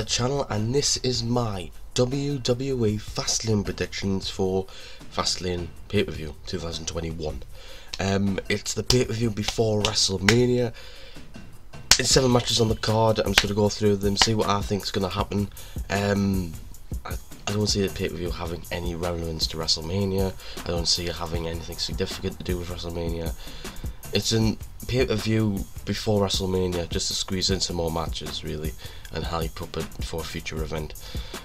the channel and this is my WWE Fastlane predictions for Fastlane pay-per-view 2021. Um, it's the pay-per-view before WrestleMania. It's seven matches on the card. I'm just going to go through them, see what I think is going to happen. Um, I, I don't see the pay-per-view having any relevance to WrestleMania. I don't see it having anything significant to do with WrestleMania. It's a pay-per-view before WrestleMania just to squeeze in some more matches, really, and hype up it for a future event.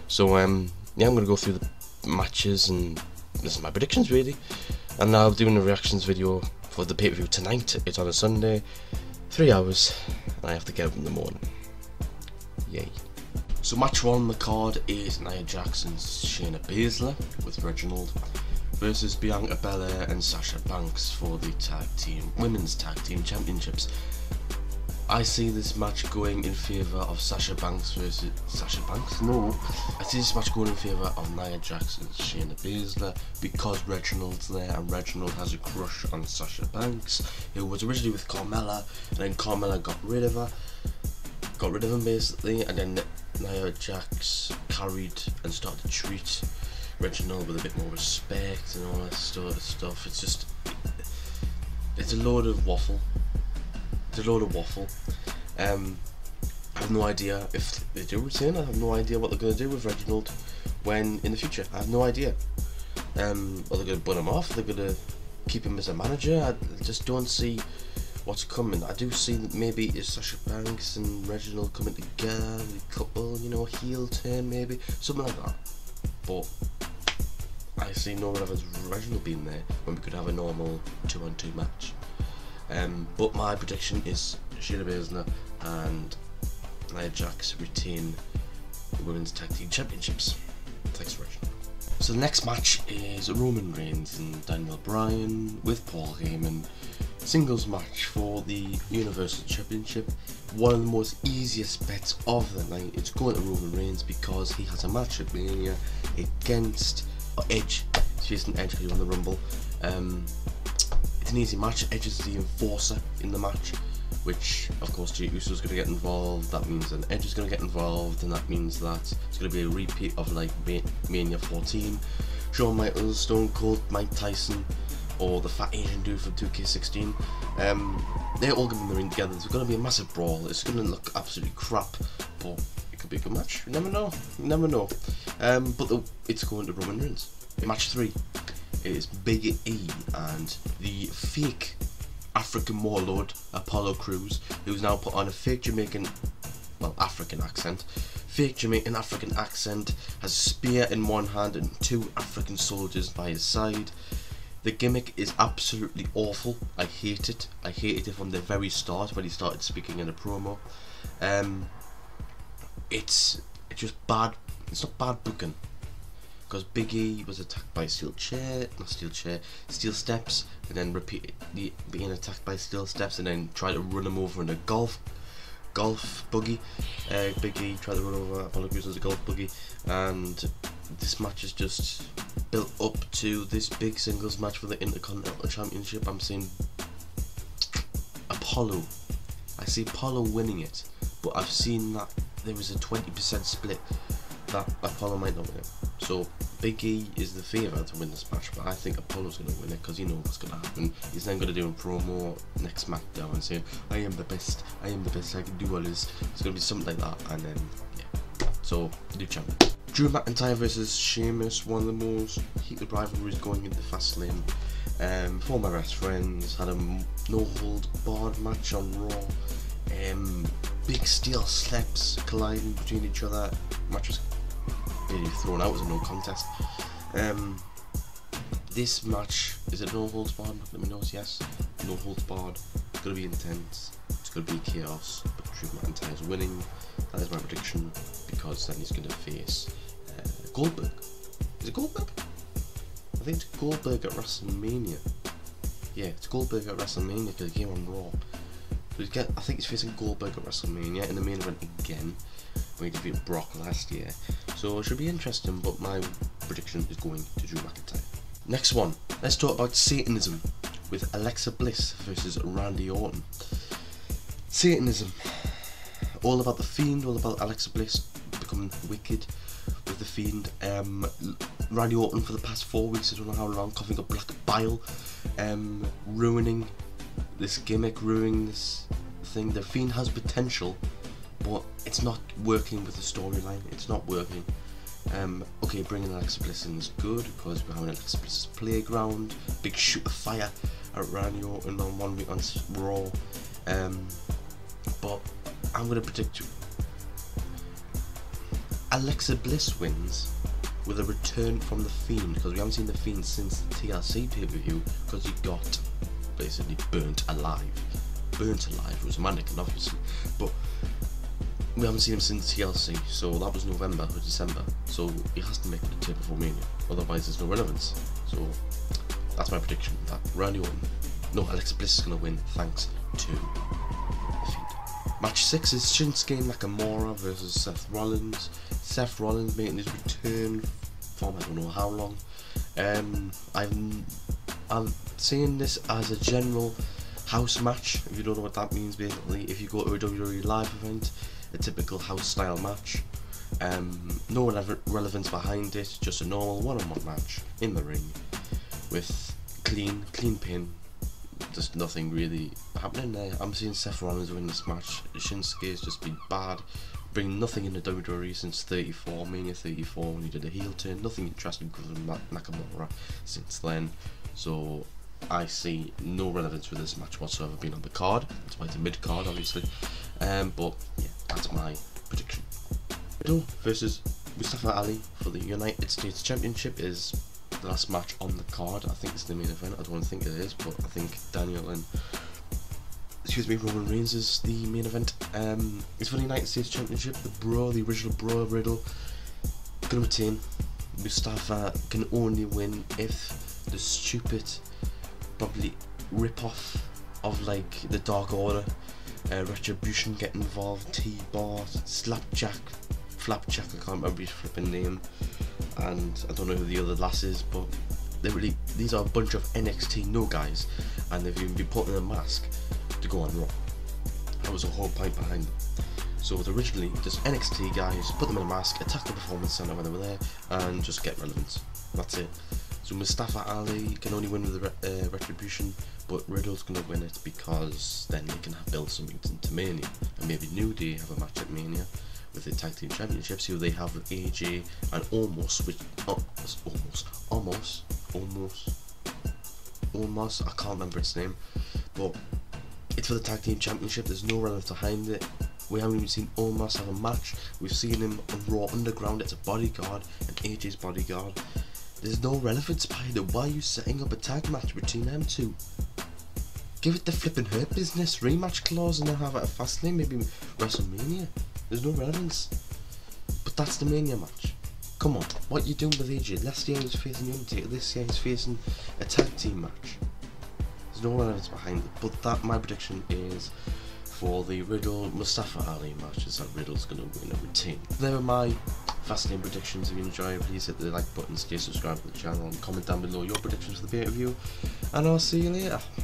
So, um, yeah, I'm going to go through the matches and this is my predictions, really. And I'm doing a reactions video for the pay-per-view tonight. It's on a Sunday, three hours, and I have to get up in the morning. Yay. So match one on the card is Nia Jackson's Shayna Baszler with Reginald versus Bianca Belair and Sasha Banks for the tag team women's tag team championships. I see this match going in favour of Sasha Banks versus Sasha Banks. No, I see this match going in favour of Nia Jackson, Shayna Baszler because Reginald's there and Reginald has a crush on Sasha Banks, who was originally with Carmella and then Carmella got rid of her, got rid of him basically, and then Nia Jax carried and started to treat Reginald with a bit more respect and all that sort of stuff. It's just, it's a load of waffle. It's a load of waffle. Um, I have no idea if they do return. I have no idea what they're going to do with Reginald when in the future. I have no idea. Um, are they going to put him off? Are They're going to keep him as a manager. I just don't see what's coming. I do see that maybe it's Sasha Banks and Reginald coming together, a couple, you know, heel turn maybe, something like that. But I see no relevance Reginald being there when we could have a normal two-on-two match. Um, but my prediction is Shayna Baszler and Nia Jax retain the Women's Tag Team Championships. Thanks, Reginald. So the next match is Roman Reigns and Daniel Bryan with Paul Heyman. Singles match for the Universal Championship. One of the most easiest bets of the night. It's going to Roman Reigns because he has a match at Mania against Edge. He's facing Edge who won the Rumble. Um, it's an easy match. Edge is the enforcer in the match, which of course Jey is going to get involved. That means that Edge is going to get involved, and that means that it's going to be a repeat of like Mania 14. Shawn Michaels, Stone Cold, Mike Tyson, or the fat Asian dude from 2K16. Um, they're all going to be in the ring together. It's going to be a massive brawl. It's going to look absolutely crap, but it could be a good match. You never know. You never know. Um, but the, it's going to Roman Reigns. Match three is Big E and the fake African warlord Apollo Crews, who's now put on a fake Jamaican, well, African accent. Fake Jamaican African accent, has a spear in one hand and two African soldiers by his side. The gimmick is absolutely awful. I hate it. I hated it from the very start when he started speaking in a promo. Um, it's just bad. It's not bad booking because Biggie was attacked by steel chair, not steel chair, steel steps, and then repeatedly being attacked by steel steps, and then tried to run him over in a golf golf buggy. Uh, Biggie tried to run over Apollo Crews as a golf buggy, and this match is just built up to this big singles match for the Intercontinental Championship. I'm seeing Apollo. I see Apollo winning it, but I've seen that there was a 20% split that Apollo might not win it. So Big E is the favourite to win this match, but I think Apollo's going to win it because you know what's going to happen. He's then going to do a promo next SmackDown and say, I am the best, I am the best, I can do all this. It's going to be something like that, and then, yeah. So, new champion. Drew McIntyre versus Sheamus, one of the most heated rivalries going into Fastlane. Um, my best friends had a no hold barred match on Raw. Um, big steel slaps colliding between each other. Match was really thrown out as a no contest. Um, this match is it no holds barred? Let me know. Yes, no holds barred. It's gonna be intense. It's gonna be chaos. But Drew McIntyre's winning. That is my prediction because then he's gonna face uh, Goldberg. Is it Goldberg? I think it's Goldberg at WrestleMania. Yeah, it's Goldberg at WrestleMania because he came on Raw. So get, I think he's facing Goldberg at WrestleMania in the main event again. When he defeated Brock last year. So it should be interesting, but my prediction is going to Drew McIntyre. Next one, let's talk about Satanism with Alexa Bliss versus Randy Orton. Satanism, all about the Fiend, all about Alexa Bliss becoming wicked with the Fiend. Um, Randy Orton for the past four weeks, I don't know how long, coughing up black bile, um, ruining this gimmick, ruining this thing. The Fiend has potential, but it's not working with the storyline. It's not working. Um, okay, bringing Alexa Bliss in is good because we're having Alexa Bliss's playground, big shoot of fire at Randy Orton on one week on Raw. Um, but I'm gonna predict Alexa Bliss wins with a return from the Fiend because we haven't seen the Fiend since the TLC pay per view because he got basically burnt alive. Burnt alive was a mannequin, obviously, but we haven't seen him since TLC, so that was November or December. So he has to make it to before Mania, otherwise there's no relevance. So that's my prediction. That Randy Orton, no, Alex Bliss is gonna win thanks to. Match six is Shinsuke Nakamura versus Seth Rollins. Seth Rollins making his return from I don't know how long. Um, I'm I'm seeing this as a general house match. If you don't know what that means, basically, if you go to a WWE live event, a typical house style match. Um, no relevance behind it, just a normal one-on-one match in the ring with clean, clean pin. Just nothing really happening there. I'm seeing Seth Rollins win this match. Shinsuke has just been bad, bringing nothing into WWE since 34, Mania 34 when he did a heel turn. Nothing interesting because of Nakamura since then. So I see no relevance with this match whatsoever being on the card. It's why it's a mid card, obviously. Um, but yeah, that's my prediction. Riddle versus Mustafa Ali for the United States Championship is the last match on the card. I think it's the main event. I don't think it is, but I think Daniel and excuse me, Roman Reigns is the main event. Um, it's for the United States Championship. The Bro, the original Bro Riddle, gonna retain. Mustafa can only win if the stupid, probably rip off of like the Dark Order uh, Retribution get involved, T-Bar, Slapjack, Flapjack, I can't remember his flipping name, and I don't know who the other lass is, but they really these are a bunch of NXT no guys, and they've even been put in a mask to go on Raw. That was a whole point behind them. So it originally just NXT guys, put them in a mask, attack the performance center when they were there, and just get relevance. That's it. So Mustafa Ali can only win with the uh, Retribution, but Riddle's to win it because then they can build something into Mania. And maybe New Day have a match at Mania with the Tag Team Championships, who they have AJ and Omos, which. Oh, almost. Almost. Almost. Almost. I can't remember its name. But it's for the Tag Team Championship, there's no relevance behind it. We haven't even seen Omos have a match. We've seen him on Raw Underground as a bodyguard and AJ's bodyguard. There's no relevance it. Why are you setting up a tag match between them two? Give it the flipping hurt business rematch clause and then have it a Fastlane, maybe WrestleMania. There's no relevance. But that's the Mania match. Come on, what you doing with AJ? Last year he was facing Undertaker, this year he's facing a tag team match. There's no relevance behind it. But that my prediction is for the Riddle Mustafa Ali match is that Riddle's gonna win a retain. There are my Fastlane predictions. If you enjoy, please hit the like button, stay subscribed to the channel, and comment down below your predictions for the pay per view. And I'll see you later.